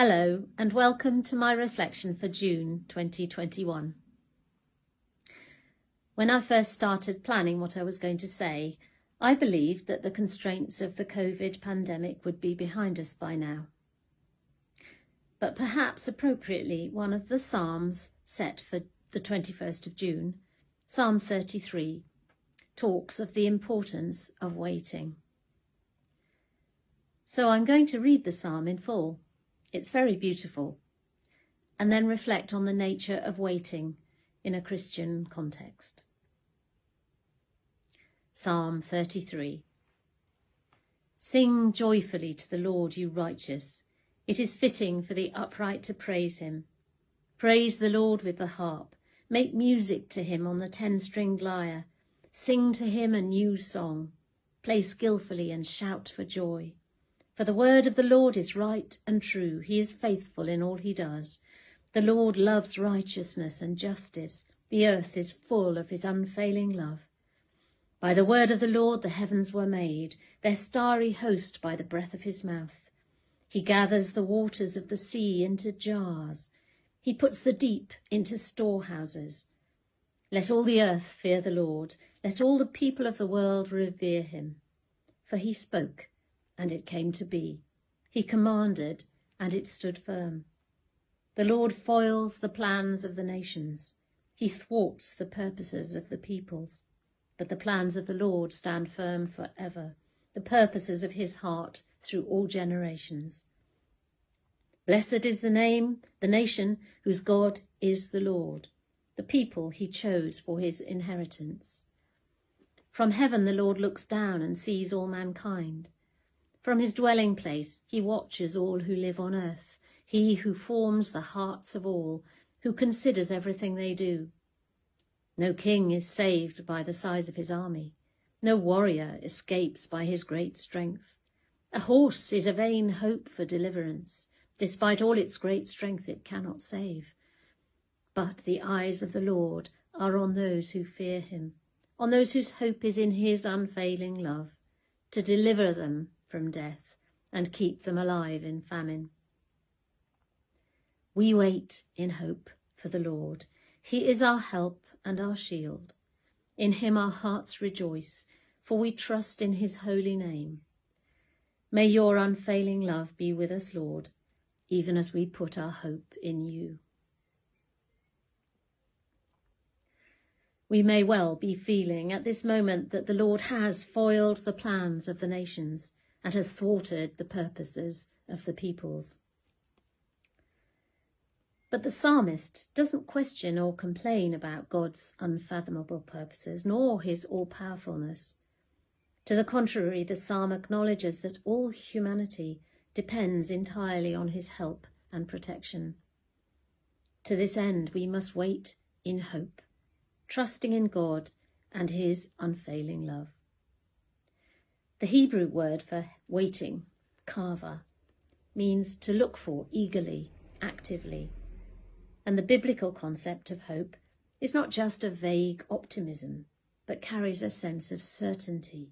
Hello, and welcome to my reflection for June 2021. When I first started planning what I was going to say, I believed that the constraints of the COVID pandemic would be behind us by now. But perhaps appropriately, one of the Psalms set for the 21st of June, Psalm 33, talks of the importance of waiting. So I'm going to read the psalm in full it's very beautiful. And then reflect on the nature of waiting in a Christian context. Psalm 33 Sing joyfully to the Lord, you righteous. It is fitting for the upright to praise him. Praise the Lord with the harp. Make music to him on the ten-stringed lyre. Sing to him a new song. Play skilfully and shout for joy. For the word of the Lord is right and true. He is faithful in all he does. The Lord loves righteousness and justice. The earth is full of his unfailing love. By the word of the Lord the heavens were made, their starry host by the breath of his mouth. He gathers the waters of the sea into jars. He puts the deep into storehouses. Let all the earth fear the Lord. Let all the people of the world revere him. For he spoke, and it came to be. He commanded, and it stood firm. The Lord foils the plans of the nations. He thwarts the purposes of the peoples. But the plans of the Lord stand firm for ever, the purposes of his heart through all generations. Blessed is the name, the nation whose God is the Lord, the people he chose for his inheritance. From heaven the Lord looks down and sees all mankind. From his dwelling place he watches all who live on earth, he who forms the hearts of all, who considers everything they do. No king is saved by the size of his army. No warrior escapes by his great strength. A horse is a vain hope for deliverance. Despite all its great strength, it cannot save. But the eyes of the Lord are on those who fear him, on those whose hope is in his unfailing love, to deliver them from death and keep them alive in famine. We wait in hope for the Lord. He is our help and our shield. In him our hearts rejoice, for we trust in his holy name. May your unfailing love be with us, Lord, even as we put our hope in you. We may well be feeling at this moment that the Lord has foiled the plans of the nations and has thwarted the purposes of the peoples. But the psalmist doesn't question or complain about God's unfathomable purposes, nor his all-powerfulness. To the contrary, the psalm acknowledges that all humanity depends entirely on his help and protection. To this end, we must wait in hope, trusting in God and his unfailing love. The Hebrew word for waiting, kava, means to look for eagerly, actively. And the biblical concept of hope is not just a vague optimism, but carries a sense of certainty.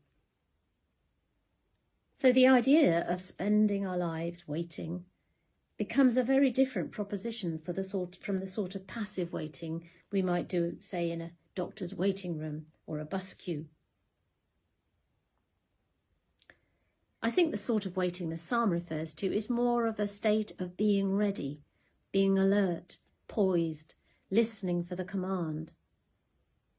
So the idea of spending our lives waiting becomes a very different proposition for the sort, from the sort of passive waiting we might do, say, in a doctor's waiting room or a bus queue. I think the sort of waiting the psalm refers to is more of a state of being ready, being alert, poised, listening for the command.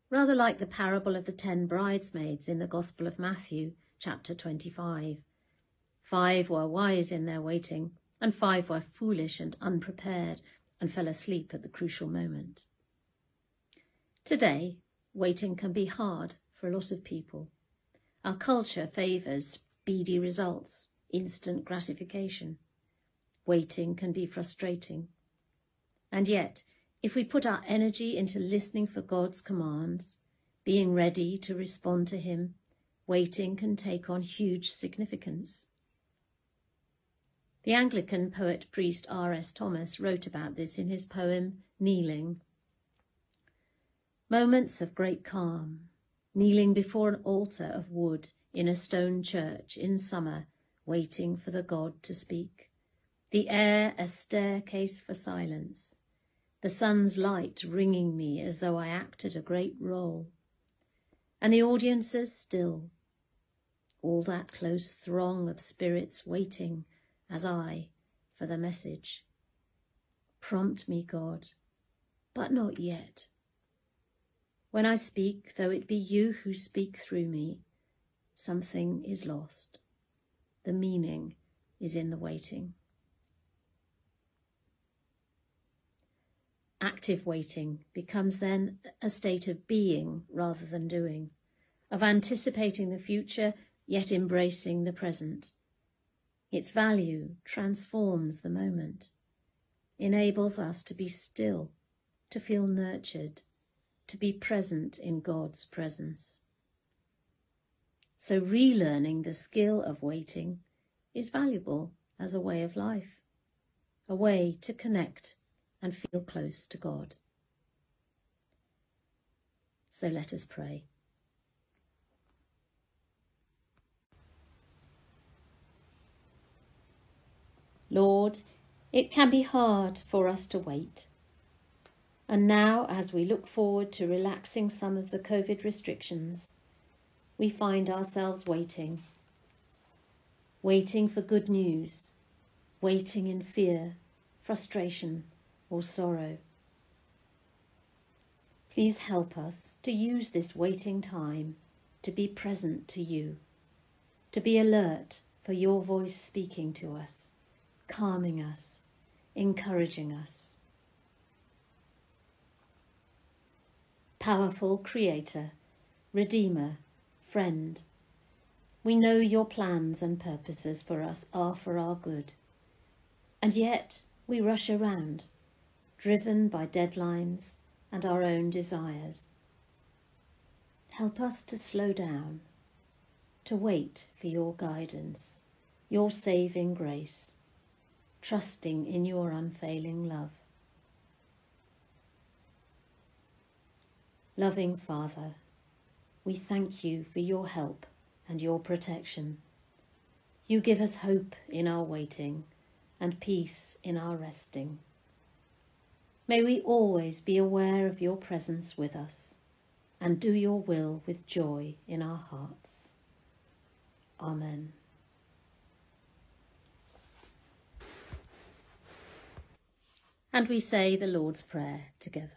Rather like the parable of the ten bridesmaids in the Gospel of Matthew, chapter 25. Five were wise in their waiting, and five were foolish and unprepared and fell asleep at the crucial moment. Today, waiting can be hard for a lot of people. Our culture favours speedy results, instant gratification. Waiting can be frustrating. And yet, if we put our energy into listening for God's commands, being ready to respond to him, waiting can take on huge significance. The Anglican poet priest R.S. Thomas wrote about this in his poem Kneeling. Moments of great calm, kneeling before an altar of wood in a stone church in summer, waiting for the God to speak. the air a staircase for silence, the sun's light ringing me as though I acted a great role, and the audiences still, all that close throng of spirits waiting as I for the message. Prompt me, God, but not yet. When I speak, though it be you who speak through me, something is lost. The meaning is in the waiting. Active waiting becomes then a state of being rather than doing, of anticipating the future yet embracing the present. Its value transforms the moment, enables us to be still, to feel nurtured, to be present in God's presence. So relearning the skill of waiting is valuable as a way of life, a way to connect and feel close to God. So let us pray. Lord, it can be hard for us to wait. And now, as we look forward to relaxing some of the COVID restrictions, we find ourselves waiting. Waiting for good news, waiting in fear, frustration, or sorrow. Please help us to use this waiting time to be present to you, to be alert for your voice speaking to us, calming us, encouraging us. Powerful Creator, Redeemer, Friend, we know your plans and purposes for us are for our good, and yet we rush around driven by deadlines and our own desires. Help us to slow down, to wait for your guidance, your saving grace, trusting in your unfailing love. Loving Father, we thank you for your help and your protection. You give us hope in our waiting and peace in our resting. May we always be aware of your presence with us and do your will with joy in our hearts. Amen. And we say the Lord's Prayer together.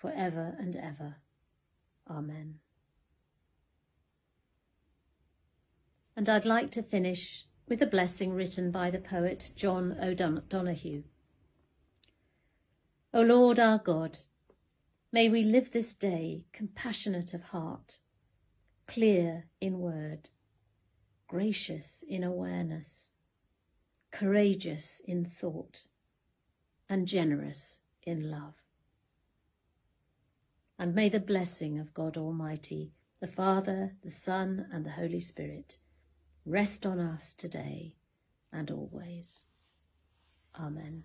for ever and ever. Amen. And I'd like to finish with a blessing written by the poet John O'Donohue. O Lord our God, may we live this day compassionate of heart, clear in word, gracious in awareness, courageous in thought, and generous in love. And may the blessing of God Almighty, the Father, the Son, and the Holy Spirit rest on us today and always. Amen.